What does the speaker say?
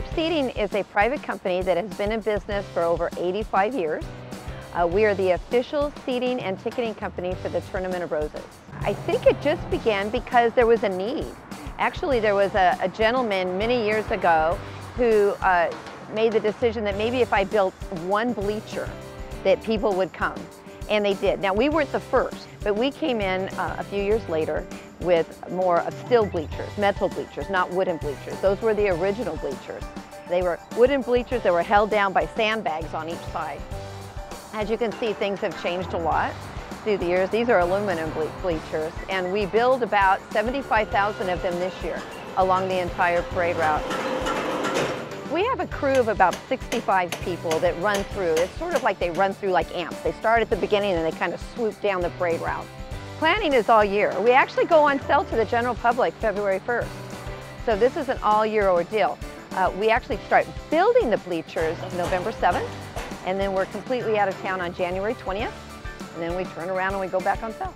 Seating is a private company that has been in business for over 85 years. Uh, we are the official seating and ticketing company for the Tournament of Roses. I think it just began because there was a need. Actually, there was a, a gentleman many years ago who uh, made the decision that maybe if I built one bleacher, that people would come. And they did. Now, we weren't the first, but we came in uh, a few years later with more of steel bleachers, metal bleachers, not wooden bleachers. Those were the original bleachers. They were wooden bleachers that were held down by sandbags on each side. As you can see, things have changed a lot through the years. These are aluminum ble bleachers, and we build about 75,000 of them this year along the entire parade route. We have a crew of about 65 people that run through. It's sort of like they run through like amps. They start at the beginning and they kind of swoop down the parade route. Planning is all year. We actually go on sale to the general public February 1st. So this is an all year ordeal. Uh, we actually start building the bleachers November 7th, and then we're completely out of town on January 20th, and then we turn around and we go back on sale.